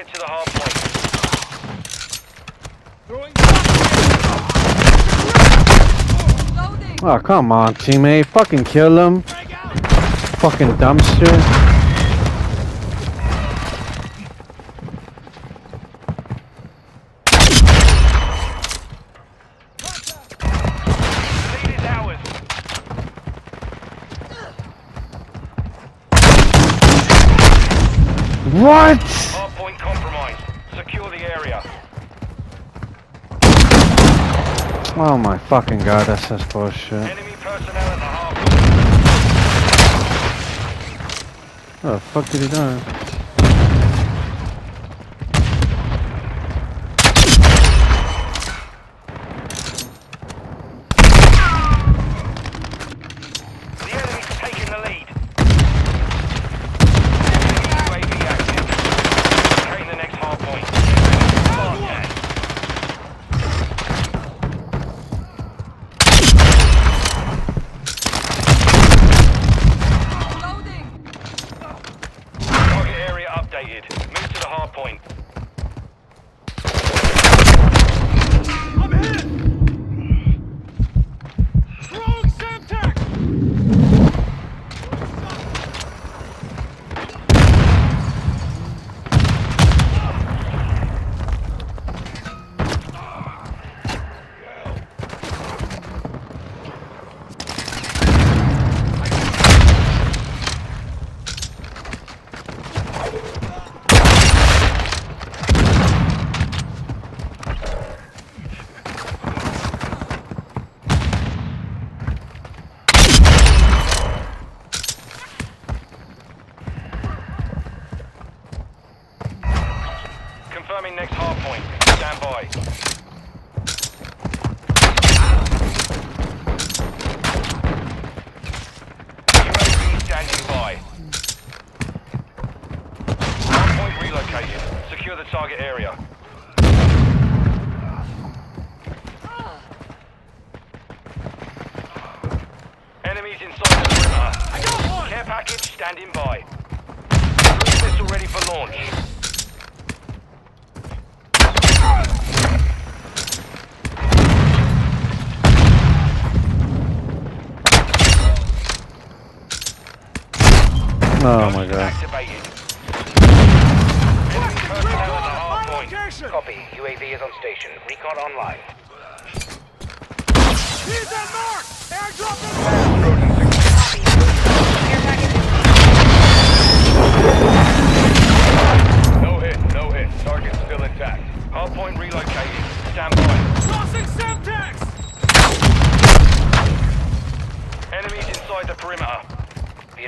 Get to the hard point. Oh, come on, teammate. Fucking kill him. Fucking dumpster. Lead is ours. What? Hard point compromised. Secure the area. Oh my fucking god, that's just bullshit. Enemy personnel at the hard point. What the fuck did he do? The enemy's taking the lead. UAV active. Locating the next hard point. Fast gas. Loading. Target area updated. Move to the hard point. I'm hit. Throwing Semtex. Confirming next hard point. Stand by. Secure the target area. Package standing by. Missile ready for launch. Oh my god. Activated. Enemy personnel at the hard My point. location. Copy. UAV is on station. Recon online. He's that mark. Airdrop in. No hit, no hit. Target still intact. Hard point relocated. Stand by. Tossing Semtex. Enemies inside the perimeter.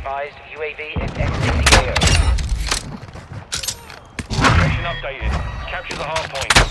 Advised, UAV is exiting the AO. Location updated. Capture the hard point.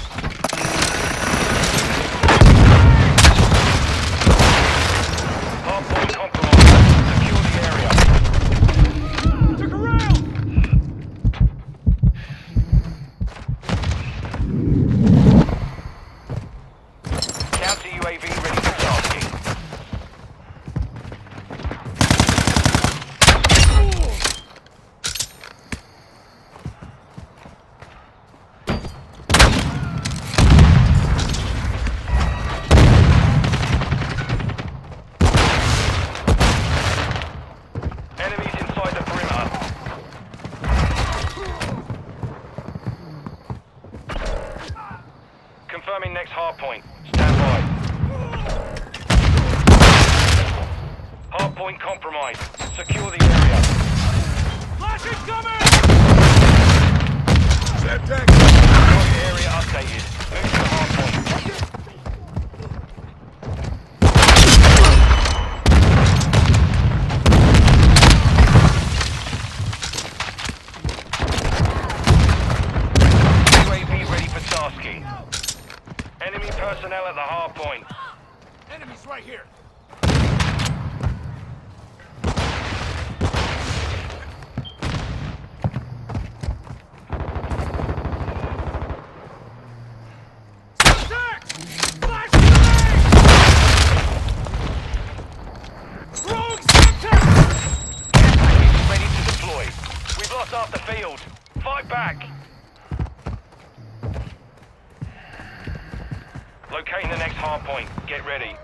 Locating the next hard point. Get ready.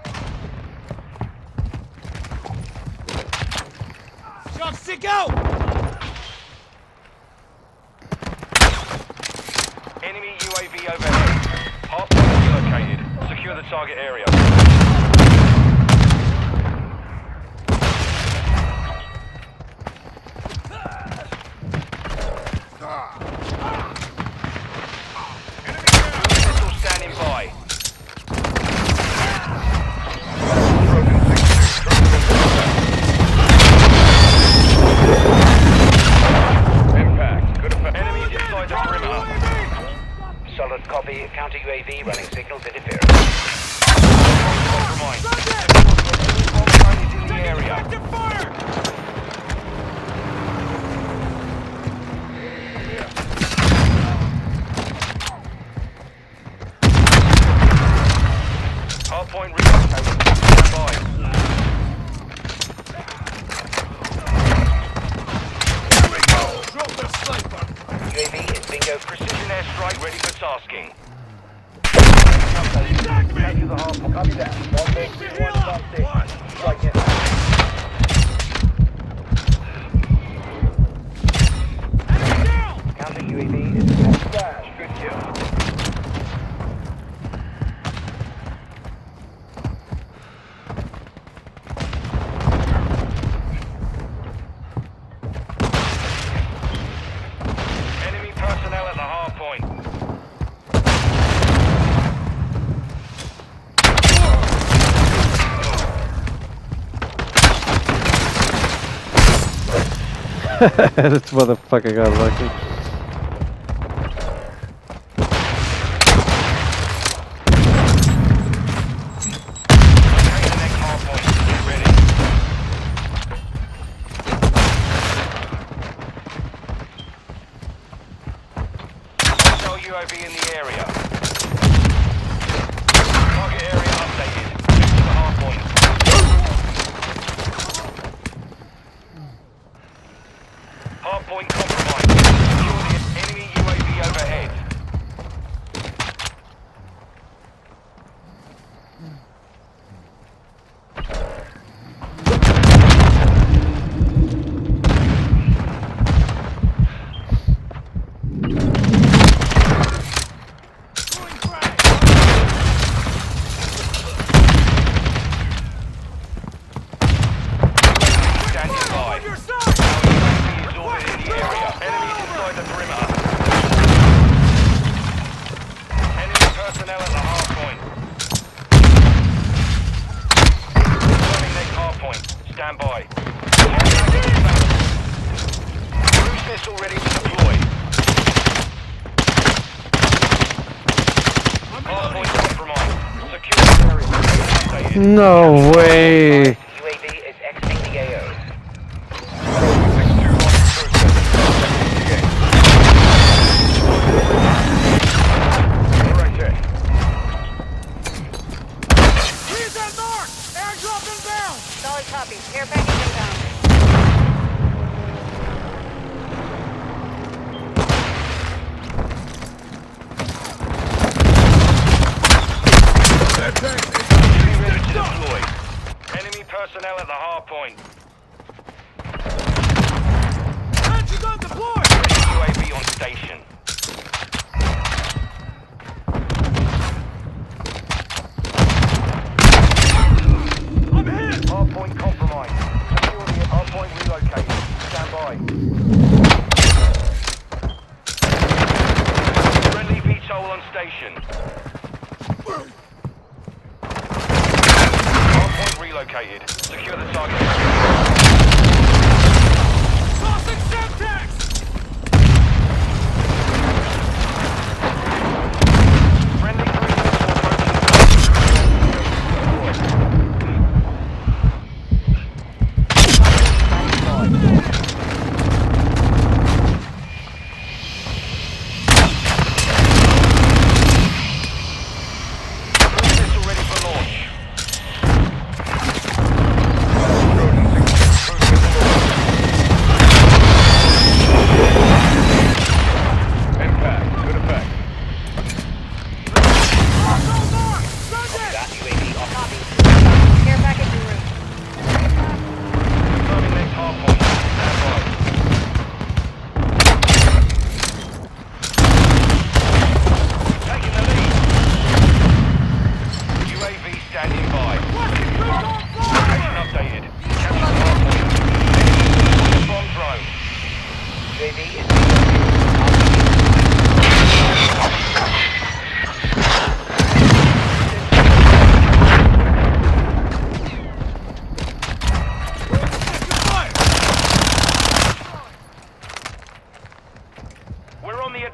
Shot sick out! Enemy UAV overhead. Hard point relocated. Secure the target area. Ah. airstrike ready for tasking. Attack! Copy that. One, one, one, one, one, one, one, one, one, one, one, one, this motherfucker got lucky. Point compromised. No way.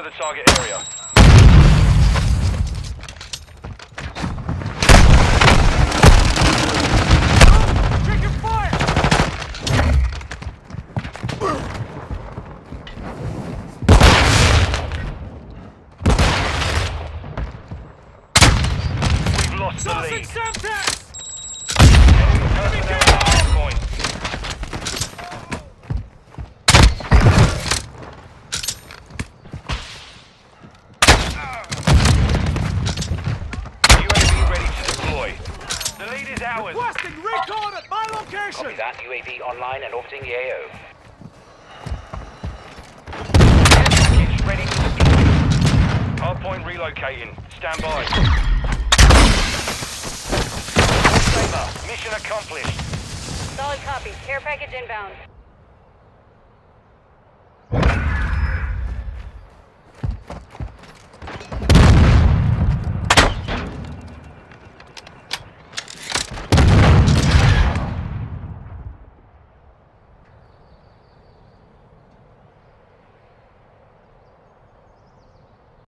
Secure the target area. Taking fire! We've lost the Tossing lead. Semtex! Enemy personnel at the hard point. UAV ready to deploy. The lead is ours. Requesting recon at my Copy location! That. UAV online and orbiting the AO. Package ready to deploy. Hard point relocating. Stand by. Saber, mission accomplished. Solid copy. Care package inbound.